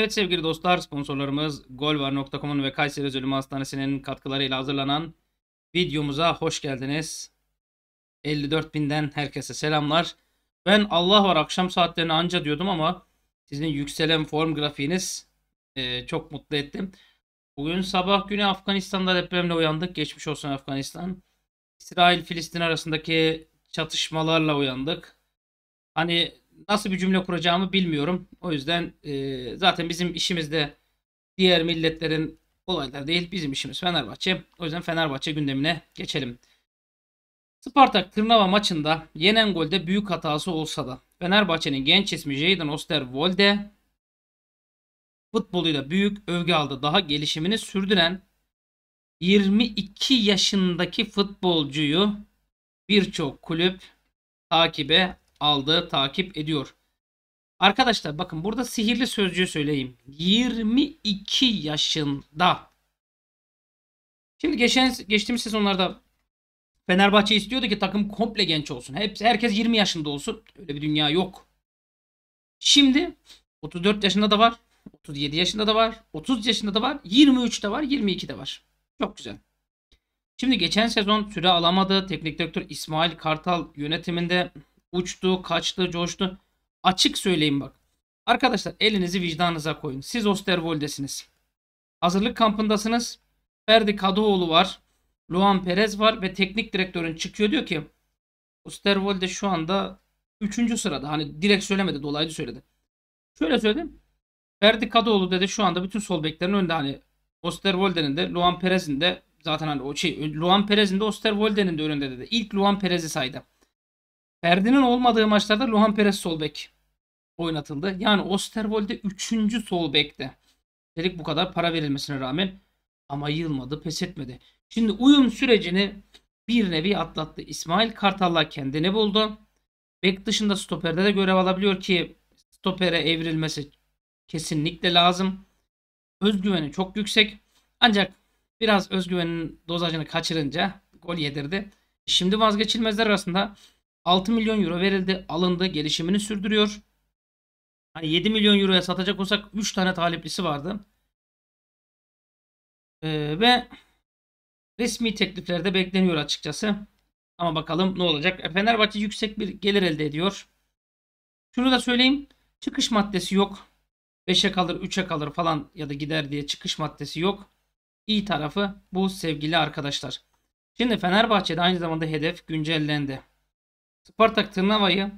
Evet sevgili dostlar sponsorlarımız Golvar.com'un ve Kayseri Özülüm Hastanesi'nin katkılarıyla hazırlanan videomuza hoş geldiniz. 54 binden herkese selamlar. Ben Allah var akşam saatlerine anca diyordum ama sizin yükselen form grafiğiniz e, çok mutlu ettim. Bugün sabah günü Afganistan'da depremle uyandık. Geçmiş olsun Afganistan. İsrail-Filistin arasındaki çatışmalarla uyandık. Hani nasıl bir cümle kuracağımı bilmiyorum. O yüzden e, zaten bizim işimiz de diğer milletlerin olaylar değil. Bizim işimiz Fenerbahçe. O yüzden Fenerbahçe gündemine geçelim. Spartak Tırnava maçında yenen golde büyük hatası olsa da Fenerbahçe'nin genç ismi Jadon Osterwolde futboluyla büyük övgü aldı. Daha gelişimini sürdüren 22 yaşındaki futbolcuyu birçok kulüp takibe aldı, takip ediyor. Arkadaşlar bakın burada sihirli sözcüğü söyleyeyim. 22 yaşında. Şimdi geçen geçtiğimiz sezonlarda Fenerbahçe istiyordu ki takım komple genç olsun. Hepsi herkes 20 yaşında olsun. Öyle bir dünya yok. Şimdi 34 yaşında da var. 37 yaşında da var. 30 yaşında da var. 23'te var. 22'de var. Çok güzel. Şimdi geçen sezon süre alamadı. Teknik direktör İsmail Kartal yönetiminde uçtu, kaçtı, coştu. Açık söyleyeyim bak. Arkadaşlar elinizi vicdanınıza koyun. Siz Osterwold'esiniz. Hazırlık kampındasınız. Ferdi Kadıoğlu var. Luan Perez var ve teknik direktörün çıkıyor diyor ki Osterwolde şu anda 3. sırada. Hani direkt söylemedi dolaylı söyledi. Şöyle söyledim. Ferdi Kadıoğlu dedi şu anda bütün sol beklerin önünde hani Osterwolde'nin de Luan Perez'in de zaten hani o şey Luan Perez'in de Osterwolde'nin de önünde dedi. İlk Luan Perez'i saydı. Ferdi'nin olmadığı maçlarda Luhan Perez sol bek oynatıldı. Yani Osterwolde 3. sol bekte. Dedik bu kadar para verilmesine rağmen ama yılmadı, pes etmedi. Şimdi uyum sürecini bir nevi atlattı. İsmail Kartal'la kendini buldu. Bek dışında stoperde de görev alabiliyor ki stopere evrilmesi kesinlikle lazım. Özgüveni çok yüksek. Ancak biraz özgüvenin dozajını kaçırınca gol yedirdi. Şimdi vazgeçilmezler arasında 6 milyon euro verildi, alındı, gelişimini sürdürüyor. Hani 7 milyon euroya satacak olsak 3 tane taliplisi vardı. Ee, ve resmi tekliflerde bekleniyor açıkçası. Ama bakalım ne olacak. E, Fenerbahçe yüksek bir gelir elde ediyor. Şunu da söyleyeyim. Çıkış maddesi yok. 5'e kalır, 3'e kalır falan ya da gider diye çıkış maddesi yok. İyi tarafı bu sevgili arkadaşlar. Şimdi Fenerbahçe'de aynı zamanda hedef güncellendi. Spartak Tırnava'yı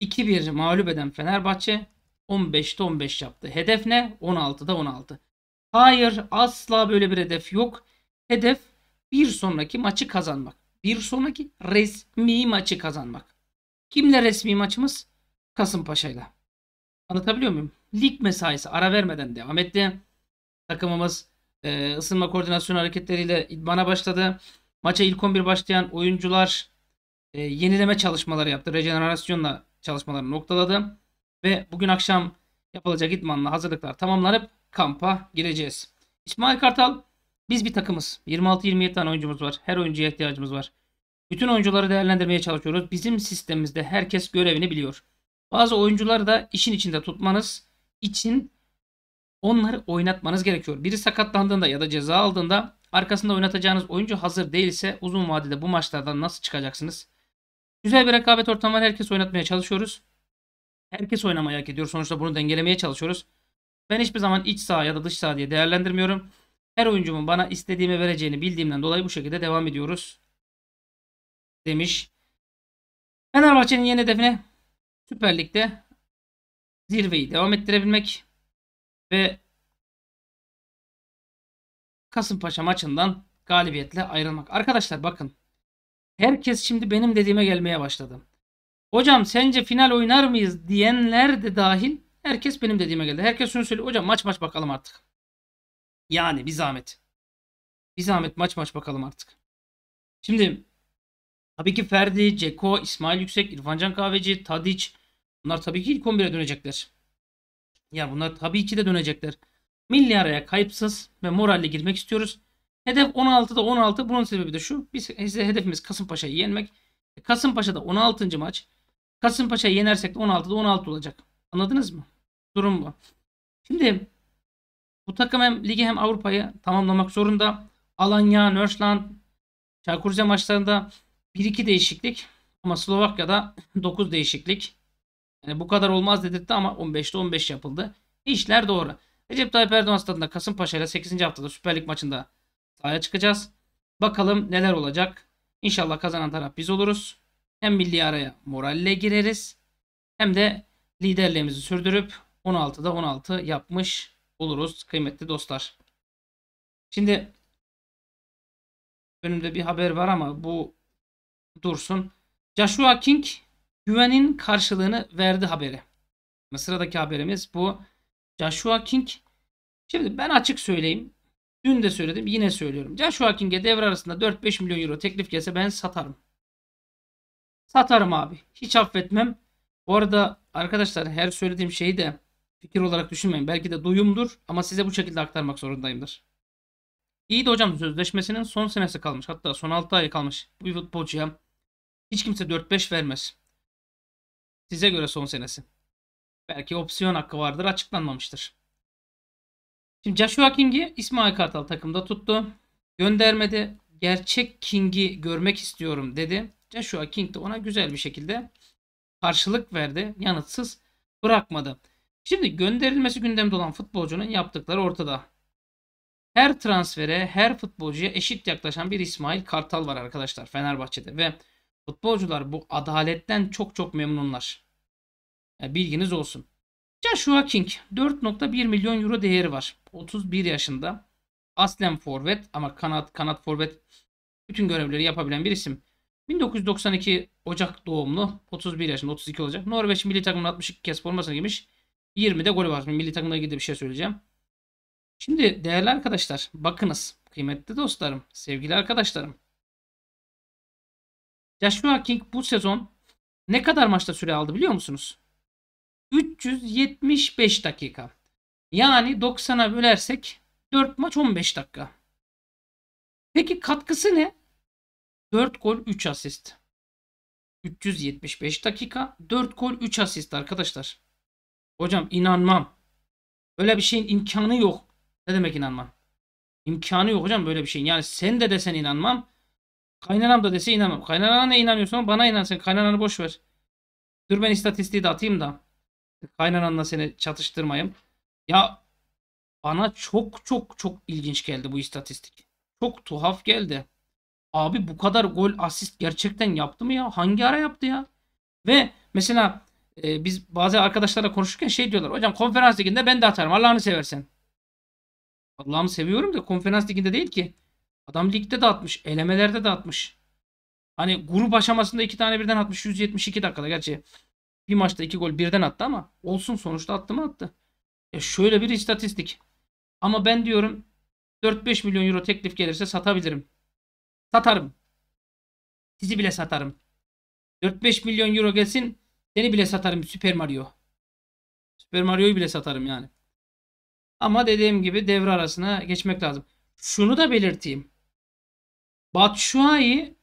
2-1 mağlup eden Fenerbahçe 15'te 15 yaptı. Hedef ne? 16'da 16. Hayır asla böyle bir hedef yok. Hedef bir sonraki maçı kazanmak. Bir sonraki resmi maçı kazanmak. Kimle resmi maçımız? Kasımpaşa'yla. Anlatabiliyor muyum? Lig mesaisi ara vermeden devam etti. Takımımız e, ısınma koordinasyon hareketleriyle idmana başladı. Maça ilk 11 başlayan oyuncular e, yenileme çalışmaları yaptı. Rejenerasyonla çalışmalarını noktaladı. Ve bugün akşam yapılacak idmanla hazırlıklar tamamlanıp kampa gireceğiz. İsmail Kartal biz bir takımız. 26-27 tane oyuncumuz var. Her oyuncuya ihtiyacımız var. Bütün oyuncuları değerlendirmeye çalışıyoruz. Bizim sistemimizde herkes görevini biliyor. Bazı oyuncuları da işin içinde tutmanız için onları oynatmanız gerekiyor. Biri sakatlandığında ya da ceza aldığında arkasında oynatacağınız oyuncu hazır değilse uzun vadede bu maçlardan nasıl çıkacaksınız? Güzel bir rekabet ortamı var. Herkes oynatmaya çalışıyoruz. Herkes oynamayı hak ediyor. Sonuçta bunu dengelemeye çalışıyoruz. Ben hiçbir zaman iç saha ya da dış saha diye değerlendirmiyorum. Her oyuncumun bana istediğimi vereceğini bildiğimden dolayı bu şekilde devam ediyoruz. Demiş. Fenerbahçe'nin yeni hedefine Süper Lig'de zirveyi devam ettirebilmek ve Kasımpaşa maçından galibiyetle ayrılmak. Arkadaşlar bakın Herkes şimdi benim dediğime gelmeye başladı. Hocam sence final oynar mıyız diyenler de dahil herkes benim dediğime geldi. Herkes şunu söylüyor. Hocam maç maç bakalım artık. Yani bir zahmet. Bir zahmet maç maç bakalım artık. Şimdi tabii ki Ferdi, Ceko, İsmail Yüksek, İrfancan Kahveci, Tadiç bunlar tabii ki ilk 11'e dönecekler. Ya bunlar tabii ki de dönecekler. Milli araya kayıpsız ve moralle girmek istiyoruz. Hedef 16'da 16. Bunun sebebi de şu. Biz hedefimiz Kasımpaşa'yı yenmek. Kasımpaşa'da 16. maç. Kasımpaşa'yı yenersek de 16'da 16 olacak. Anladınız mı? Durum bu. Şimdi bu takım hem ligi hem Avrupa'yı tamamlamak zorunda. Alanya, Nörsland, Çaykur maçlarında 1-2 değişiklik ama Slovakya'da 9 değişiklik. Yani bu kadar olmaz dedirtti ama 15'te 15 yapıldı. İşler doğru. Recep Tayyip Erdoğan stadında Kasımpaşa ile 8. haftada Süper Lig maçında sahaya çıkacağız. Bakalım neler olacak. İnşallah kazanan taraf biz oluruz. Hem milli araya moralle gireriz. Hem de liderliğimizi sürdürüp 16'da 16 yapmış oluruz kıymetli dostlar. Şimdi önümde bir haber var ama bu dursun. Joshua King güvenin karşılığını verdi haberi. Sıradaki haberimiz bu. Joshua King. Şimdi ben açık söyleyeyim. Dün de söyledim yine söylüyorum. Joshua King'e devre arasında 4-5 milyon euro teklif gelse ben satarım. Satarım abi. Hiç affetmem. Bu arada arkadaşlar her söylediğim şeyi de fikir olarak düşünmeyin. Belki de duyumdur ama size bu şekilde aktarmak zorundayımdır. İyi de hocam sözleşmesinin son senesi kalmış. Hatta son 6 ay kalmış. Bu futbolcuya hiç kimse 4-5 vermez. Size göre son senesi. Belki opsiyon hakkı vardır açıklanmamıştır. Şimdi Joshua King'i İsmail Kartal takımda tuttu. Göndermede gerçek King'i görmek istiyorum dedi. Joshua King de ona güzel bir şekilde karşılık verdi. Yanıtsız bırakmadı. Şimdi gönderilmesi gündemde olan futbolcunun yaptıkları ortada. Her transfere, her futbolcuya eşit yaklaşan bir İsmail Kartal var arkadaşlar Fenerbahçe'de ve futbolcular bu adaletten çok çok memnunlar. Yani bilginiz olsun. Joshua King 4.1 milyon euro değeri var. 31 yaşında. Aslen forvet ama kanat kanat forvet bütün görevleri yapabilen bir isim. 1992 Ocak doğumlu 31 yaşında 32 olacak. Norveç milli takımının 62 kez formasına giymiş. 20'de golü var. Milli takımla ilgili bir şey söyleyeceğim. Şimdi değerli arkadaşlar bakınız. Kıymetli dostlarım, sevgili arkadaşlarım. Joshua King bu sezon ne kadar maçta süre aldı biliyor musunuz? 375 dakika. Yani 90'a bölersek 4 maç 15 dakika. Peki katkısı ne? 4 gol 3 asist. 375 dakika 4 gol 3 asist arkadaşlar. Hocam inanmam. Böyle bir şeyin imkanı yok. Ne demek inanmam? İmkanı yok hocam böyle bir şeyin. Yani sen de desen inanmam. Kaynanam da dese inanmam. Kaynanana ne inanıyorsan bana inan sen. Kaynananı boş ver. Dur ben istatistiği de atayım da. Kaynananla seni çatıştırmayayım. Ya bana çok çok çok ilginç geldi bu istatistik. Çok tuhaf geldi. Abi bu kadar gol asist gerçekten yaptı mı ya? Hangi ara yaptı ya? Ve mesela e, biz bazı arkadaşlarla konuşurken şey diyorlar. Hocam konferans liginde ben de atarım. Allah'ını seversen. Allah'ımı seviyorum da konferans liginde değil ki. Adam ligde de atmış. Elemelerde de atmış. Hani grup aşamasında iki tane birden atmış. 172 dakikada. Gerçi bir maçta iki gol birden attı ama olsun sonuçta attı mı attı. Ya şöyle bir istatistik. Ama ben diyorum 4-5 milyon euro teklif gelirse satabilirim. Satarım. Sizi bile satarım. 4-5 milyon euro gelsin seni bile satarım Super Mario. Super Mario'yu bile satarım yani. Ama dediğim gibi devre arasına geçmek lazım. Şunu da belirteyim. Batshuayi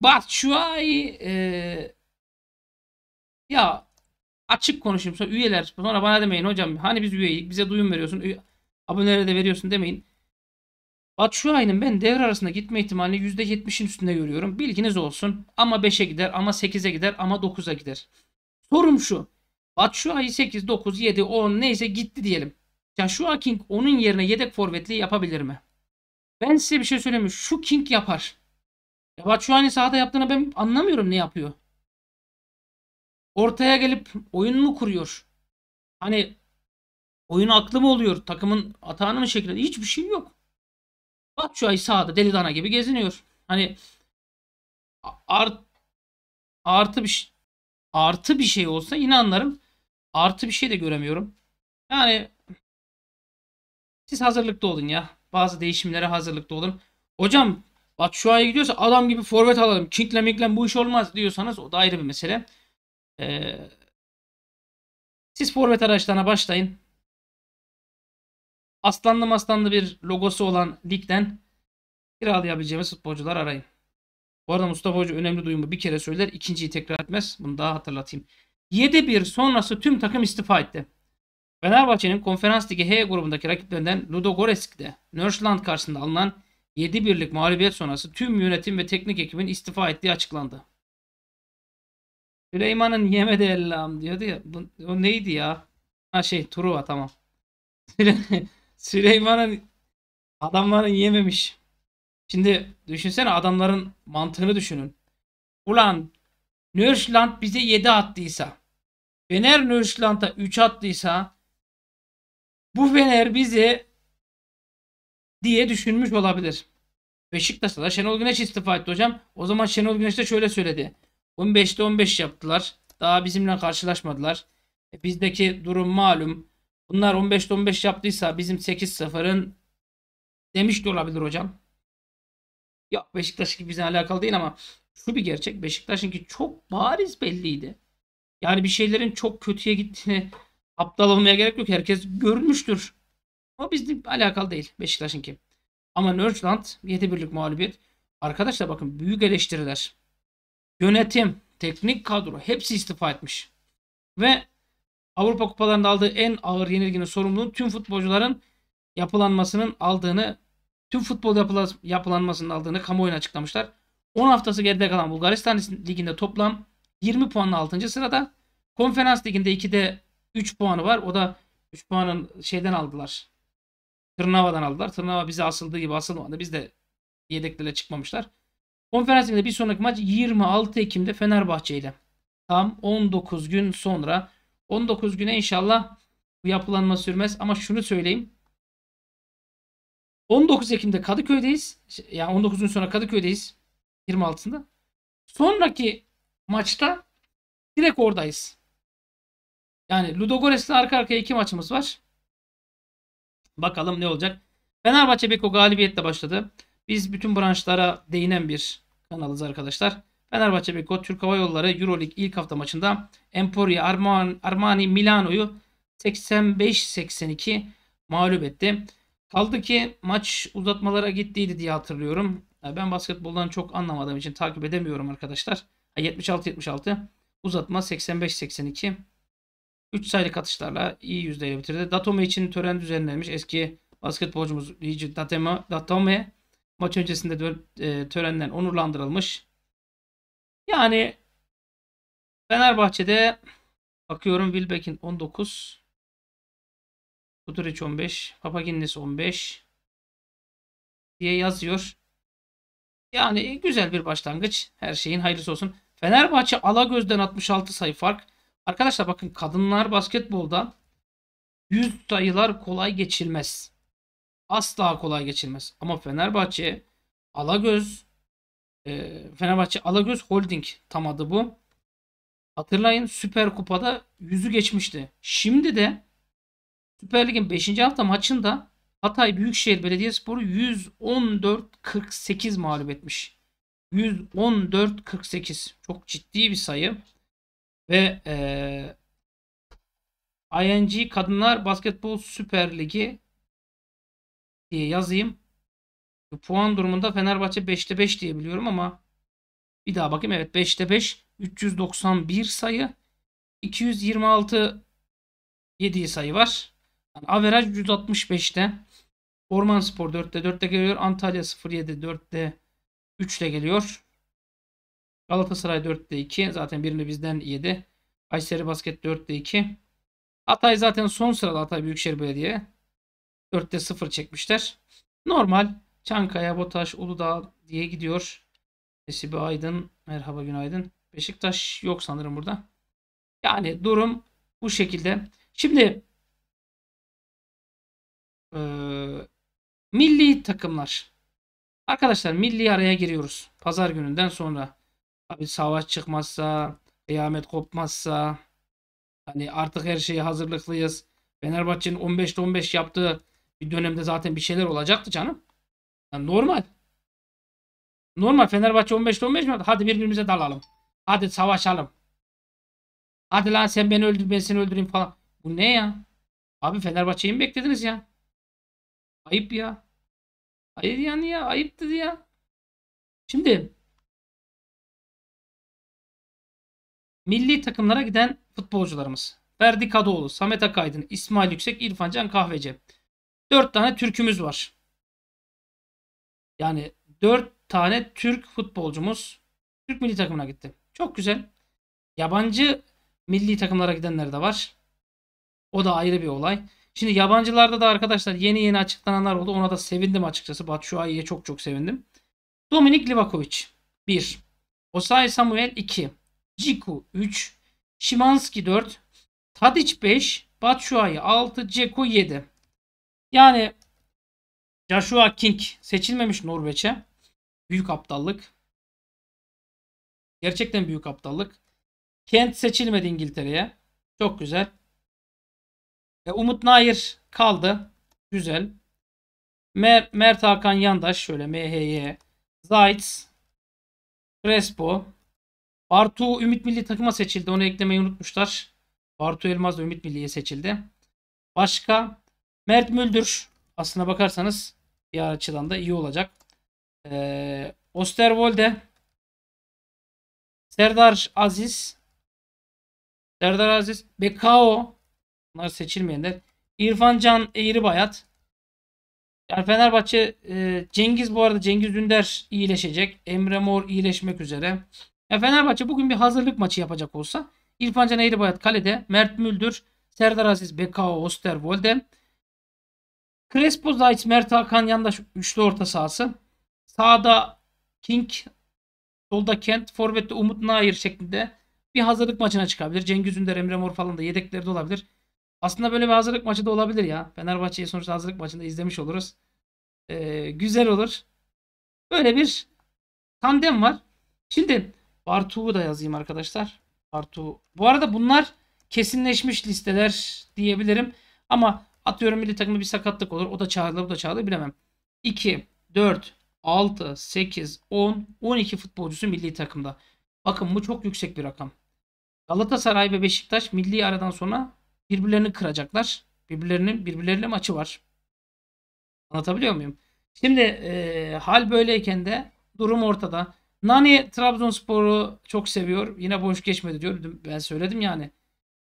Batshuayi e, ya açık konuşayım sonra üyeler sonra bana demeyin hocam hani biz üyeyiz bize duyum veriyorsun üye, abonelere de veriyorsun demeyin. Batshuayi'nin ben devre arasında gitme ihtimalini %70'in üstünde görüyorum. Bilginiz olsun. Ama 5'e gider, ama 8'e gider, ama 9'a gider. Sorum şu. Batshuayi 8, 9, 7, 10 neyse gitti diyelim. Joshua King onun yerine yedek forvetliği yapabilir mi? Ben size bir şey söyleyeyim mi? Şu King yapar. Ya Batshuayi'nin sahada yaptığını ben anlamıyorum ne yapıyor. Ortaya gelip oyun mu kuruyor? Hani oyun aklı mı oluyor? Takımın atağını mı şekilde? Hiçbir şey yok. Ay sağda deli dana gibi geziniyor. Hani art, artı bir artı bir şey olsa yine anlarım. Artı bir şey de göremiyorum. Yani siz hazırlıklı olun ya. Bazı değişimlere hazırlıklı olun. Hocam ay gidiyorsa adam gibi forvet alalım. Kinkle minkle bu iş olmaz diyorsanız o da ayrı bir mesele. Ee, siz forvet araçlarına başlayın aslanlı maslanlı bir logosu olan ligden kiralayabileceğimiz futbolcular arayın. Bu arada Mustafa Hoca önemli duyumu bir kere söyler. ikinciyi tekrar etmez. Bunu daha hatırlatayım. 7-1 sonrası tüm takım istifa etti. Fenerbahçe'nin Konferans Ligi H grubundaki rakiplerinden Ludogoresk'te Nörsland karşısında alınan 7 birlik mağlubiyet sonrası tüm yönetim ve teknik ekibin istifa ettiği açıklandı. Süleyman'ın yemedi ellam diyordu ya. Bu, o neydi ya? Ha şey Truva tamam. Süleyman'ın adamların yememiş. Şimdi düşünsene adamların mantığını düşünün. Ulan Nörsland bize 7 attıysa Fener Nörsland'a 3 attıysa bu Fener bizi diye düşünmüş olabilir. Beşiktaş'ta da Şenol Güneş istifa etti hocam. O zaman Şenol Güneş de şöyle söyledi. 15'te 15 yaptılar. Daha bizimle karşılaşmadılar. E, bizdeki durum malum. Bunlar 15'te 15 yaptıysa bizim 8-0'ın demiş de olabilir hocam. Yok Beşiktaş gibi bizimle alakalı değil ama şu bir gerçek. Beşiktaş'ınki çok bariz belliydi. Yani bir şeylerin çok kötüye gittiğini aptal olmaya gerek yok. Herkes görmüştür. O bizle alakalı değil Beşiktaş'ınki. Ama Nörçland 7 birlik mağlubiyet. Arkadaşlar bakın büyük eleştiriler. Yönetim, teknik kadro hepsi istifa etmiş. Ve Avrupa kupalarında aldığı en ağır yenilginin sorumluluğunu tüm futbolcuların yapılanmasının aldığını tüm futbol yapılanmasının aldığını kamuoyuna açıklamışlar. 10 haftası geride kalan Bulgaristan Ligi'nde toplam 20 puanla 6. sırada. Konferans Ligi'nde 2'de 3 puanı var. O da 3 puanın şeyden aldılar. Tırnava'dan aldılar. Tırnava bize asıldığı gibi asılmadı. Biz de yedeklerle çıkmamışlar. Konferans Ligi'nde bir sonraki maç 26 Ekim'de Fenerbahçe ile. Tam 19 gün sonra. 19 güne inşallah bu yapılanma sürmez. Ama şunu söyleyeyim. 19 Ekim'de Kadıköy'deyiz. Yani 19 gün sonra Kadıköy'deyiz. 26'sında. Sonraki maçta direkt oradayız. Yani Ludogores'le arka arkaya iki maçımız var. Bakalım ne olacak. Fenerbahçe Beko galibiyetle başladı. Biz bütün branşlara değinen bir kanalız arkadaşlar. Fenerbahçe Beko Türk Hava Yolları Euroleague ilk hafta maçında Emporia Armani, Armani Milano'yu 85-82 mağlup etti. Kaldı ki maç uzatmalara gittiydi diye hatırlıyorum. Ben basketboldan çok anlamadığım için takip edemiyorum arkadaşlar. 76-76 uzatma 85-82 3 sayılık atışlarla iyi yüzdeyle bitirdi. Datome için tören düzenlenmiş. Eski basketbolcumuz Luigi Datome, Datome maç öncesinde e, törenden onurlandırılmış. Yani Fenerbahçe'de bakıyorum Wilbeck'in 19 Kuduric 15 Papaginnis 15 diye yazıyor. Yani güzel bir başlangıç. Her şeyin hayırlısı olsun. Fenerbahçe Alagöz'den 66 sayı fark. Arkadaşlar bakın kadınlar basketbolda 100 sayılar kolay geçilmez. Asla kolay geçilmez. Ama Fenerbahçe Alagöz e, Fenerbahçe Alagöz Holding tam adı bu. Hatırlayın Süper Kupa'da yüzü geçmişti. Şimdi de Süper Lig'in 5. hafta maçında Hatay Büyükşehir Belediyespor'u 114-48 mağlup etmiş. 114-48. Çok ciddi bir sayı. Ve e, ING Kadınlar Basketbol Süper Ligi diye yazayım. Puan durumunda Fenerbahçe 5'te 5 diye biliyorum ama bir daha bakayım. Evet 5'te 5. 391 sayı. 226 7 sayı var. Yani averaj 165'te. Orman Spor 4'te 4'te geliyor. Antalya 07 4'te 3'te geliyor. Galatasaray 4'te 2. Zaten birini bizden yedi. Kayseri Basket 4'te 2. Hatay zaten son sırada Hatay Büyükşehir Belediye. 4'te 0 çekmişler. Normal. Çankaya, Botaş, Uludağ diye gidiyor. Nesibe Aydın. Merhaba günaydın. Beşiktaş yok sanırım burada. Yani durum bu şekilde. Şimdi e, milli takımlar. Arkadaşlar milli araya giriyoruz. Pazar gününden sonra. Abi savaş çıkmazsa, kıyamet kopmazsa hani artık her şeye hazırlıklıyız. Fenerbahçe'nin 15'te 15 yaptığı bir dönemde zaten bir şeyler olacaktı canım. Yani normal. Normal Fenerbahçe 15'te 15 mi? Hadi birbirimize dalalım. Hadi savaşalım. Hadi lan sen beni öldür ben seni öldüreyim falan. Bu ne ya? Abi Fenerbahçe'yi mi beklediniz ya? Ayıp ya. Hayır yani ya ayıptı ya. Şimdi milli takımlara giden futbolcularımız. Ferdi Kadıoğlu, Samet Akaydın, İsmail Yüksek, İrfan Can Kahveci. 4 tane Türk'ümüz var. Yani 4 tane Türk futbolcumuz Türk milli takımına gitti. Çok güzel. Yabancı milli takımlara gidenler de var. O da ayrı bir olay. Şimdi yabancılarda da arkadaşlar yeni yeni açıklananlar oldu. Ona da sevindim açıkçası. Batshuayi'ye çok çok sevindim. Dominik Livakovic 1. Osay Samuel 2. Ciku 3. Şimanski 4. Tadic 5. Batshuayi 6. Ceko 7. Yani Joshua King seçilmemiş Norveç'e. Büyük aptallık. Gerçekten büyük aptallık. Kent seçilmedi İngiltere'ye. Çok güzel. E, Umut Nair kaldı. Güzel. Mer Mert Hakan Yandaş şöyle MHY. Zayt. Crespo. Bartu Ümit Milli takıma seçildi. Onu eklemeyi unutmuşlar. Bartu Elmaz da Ümit Milli'ye seçildi. Başka Mert Müldür. Aslına bakarsanız bir açıdan da iyi olacak. Ee, Osterwolde. Serdar Aziz. Serdar Aziz. Bekao. Bunlar seçilmeyenler. İrfan Can Eğribayat. Yani Fenerbahçe e, Cengiz bu arada Cengiz Dünder iyileşecek. Emre Mor iyileşmek üzere. Ya Fenerbahçe bugün bir hazırlık maçı yapacak olsa İrfan Can Eğribayat kalede, Mert Müldür, Serdar Aziz, Bekao, Osterwolde, Crespo, Zayt, Mert Hakan yandaş üçlü orta sahası. Sağda King, solda Kent, forvette Umut Nair şeklinde bir hazırlık maçına çıkabilir. Cengiz Ünder, Emre Mor falan da yedekleri de olabilir. Aslında böyle bir hazırlık maçı da olabilir ya. Fenerbahçe'yi sonuçta hazırlık maçında izlemiş oluruz. Ee, güzel olur. Böyle bir tandem var. Şimdi Bartu'yu da yazayım arkadaşlar. Bartu. Bu arada bunlar kesinleşmiş listeler diyebilirim. Ama atıyorum milli takımda bir sakatlık olur. O da çağrılır, bu da çağrılır bilemem. 2, 4, 6, 8, 10, 12 futbolcusu milli takımda. Bakın bu çok yüksek bir rakam. Galatasaray ve Beşiktaş milli aradan sonra birbirlerini kıracaklar. Birbirlerinin birbirleriyle maçı var. Anlatabiliyor muyum? Şimdi e, hal böyleyken de durum ortada. Nani Trabzonspor'u çok seviyor. Yine boş geçmedi diyor. Ben söyledim yani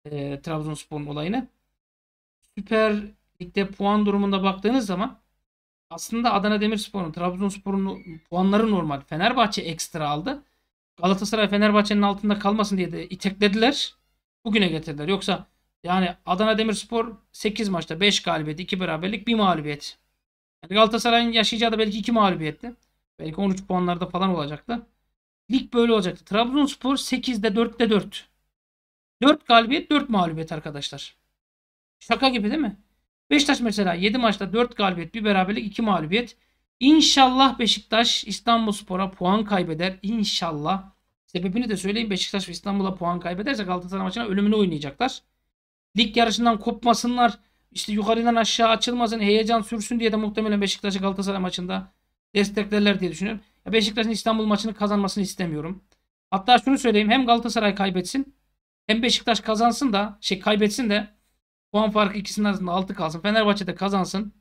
e, Trabzonspor'un olayını. Süper Lig'de puan durumunda baktığınız zaman aslında Adana Demirspor'un, Trabzonspor'un puanları normal. Fenerbahçe ekstra aldı. Galatasaray Fenerbahçe'nin altında kalmasın diye de iteklediler. Bugüne getirdiler. Yoksa yani Adana Demirspor 8 maçta 5 galibiyet, 2 beraberlik, 1 mağlubiyet. Yani Galatasaray'ın yaşayacağı da belki 2 mağlubiyetti. Belki 13 puanlarda falan olacaktı. Lig böyle olacaktı. Trabzonspor 8'de 4'te 4. 4 galibiyet 4 mağlubiyet arkadaşlar. Şaka gibi değil mi? Beşiktaş mesela 7 maçta 4 galibiyet, 1 beraberlik, 2 mağlubiyet. İnşallah Beşiktaş İstanbulspor'a puan kaybeder. İnşallah. Sebebini de söyleyeyim. Beşiktaş ve İstanbul'a puan kaybederse Galatasaray maçına ölümünü oynayacaklar. Lig yarışından kopmasınlar. İşte yukarıdan aşağı açılmasın. Heyecan sürsün diye de muhtemelen Beşiktaş'ı Galatasaray maçında desteklerler diye düşünüyorum. Beşiktaş'ın İstanbul maçını kazanmasını istemiyorum. Hatta şunu söyleyeyim. Hem Galatasaray kaybetsin hem Beşiktaş kazansın da şey kaybetsin de puan farkı ikisinin arasında 6 kalsın. Fenerbahçe de kazansın.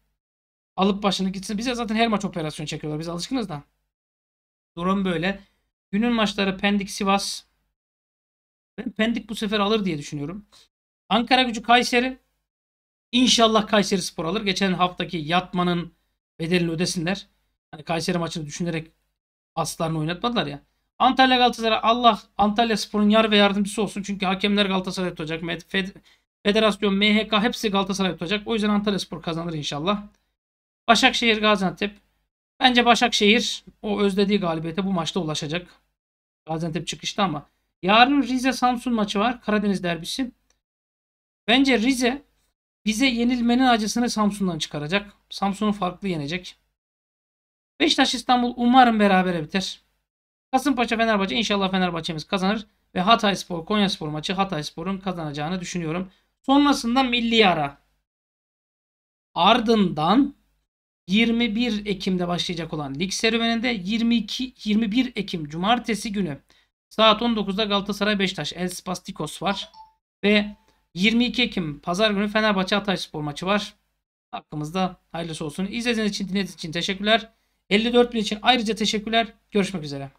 Alıp başını gitsin. Bize zaten her maç operasyon çekiyorlar. Biz alışkınız da. Durum böyle. Günün maçları Pendik Sivas. Ben Pendik bu sefer alır diye düşünüyorum. Ankara gücü Kayseri. İnşallah Kayseri Spor alır. Geçen haftaki yatmanın bedelini ödesinler. Hani Kayseri maçını düşünerek aslarını oynatmadılar ya. Antalya Galatasaray Allah Antalya Spor'un yar ve yardımcısı olsun. Çünkü hakemler Galatasaray tutacak. Fed, Federasyon, MHK hepsi Galatasaray tutacak. O yüzden Antalya Spor kazanır inşallah. Başakşehir Gaziantep. Bence Başakşehir o özlediği galibiyete bu maçta ulaşacak. Gaziantep çıkışta ama. Yarın Rize Samsun maçı var. Karadeniz derbisi. Bence Rize bize yenilmenin acısını Samsun'dan çıkaracak. Samsun'u farklı yenecek. Beşiktaş İstanbul umarım berabere biter. Kasımpaşa Fenerbahçe inşallah Fenerbahçe'miz kazanır. Ve Hatay Spor Konya Spor maçı Hatay Spor'un kazanacağını düşünüyorum. Sonrasında milli ara. Ardından 21 Ekim'de başlayacak olan lig serüveninde 22 21 Ekim Cumartesi günü saat 19'da Galatasaray Beşiktaş El Spastikos var ve 22 Ekim Pazar günü Fenerbahçe Hatay Spor maçı var. Hakkımızda hayırlısı olsun. İzlediğiniz için dinlediğiniz için teşekkürler. 54 bin için ayrıca teşekkürler. Görüşmek üzere.